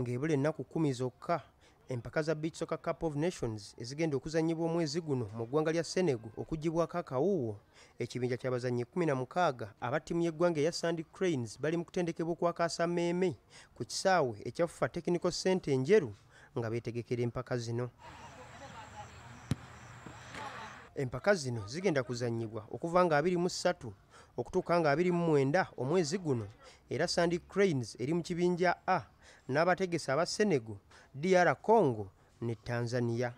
ng'ebula ennaku kkumi zokka empaka za beach soccer cup of nations ezigenda okuzanyibwa omwezi guno mu ggwanga lya senego okugibwako akawuuwo ekibinja ky'abazannyi 16 aba ttiimu y'eggwanga eya sandy cranes bali mu kutendekebwa okwakaasa mmeeme ku kisaawe ekyafufa technical center enjeru nga beetegekera empaka zino empaka zino zigenda kuzannyibwa okuva nga 23 okutuuka nga 29 omwezi guno era sandy cranes eri mu kibinja a n'abategesi aba senego dr congo ne tanzania.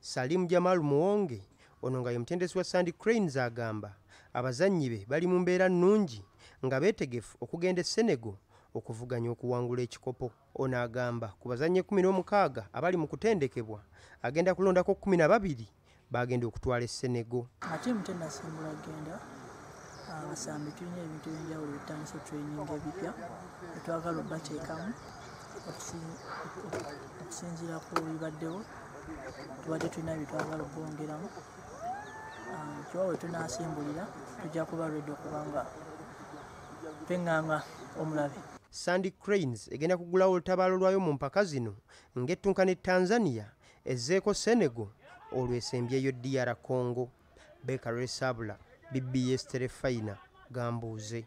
Salimu jamal muwonge ono nga ye mutendesi wa sandy cranes agamba abazannyi be bali mu mbeera nnungi nga beetegefu okugenda e senego okuvuganya okuwangula ekikopo. Ono agamba ku bazannyi 16 abali mu kutendekebwa agenda kulondako 12 bagenda okutwala esenego ate mu tenasimbula genda abasambi tulina ebintu ebyenjawulo bitandisa training ebipya etwagala obateekamu okusinziira ku bibaddewo tubadde tulina byetwagala okwongeramu. Kiwa we tunasimbulira tujja kuba lwedde okubanga tweŋŋanga omulabe sandy cranes egenda kugulawo olutabaalo lwayo mu mpaka zino ng'ettunka ne tanzania ezzeeko senego olwesembyeyo dr congo. Bekaresabula bbs terefayina gambuuze